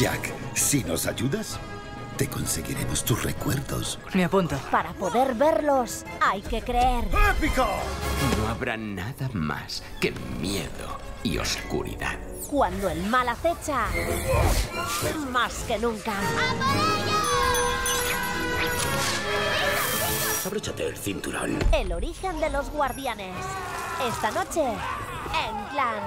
Jack, si nos ayudas, te conseguiremos tus recuerdos. Me apunto. Para poder verlos, hay que creer. ¡Épico! No habrá nada más que miedo y oscuridad. Cuando el mal acecha, más que nunca. Abróchate el cinturón. El origen de los guardianes. Esta noche, en Clan.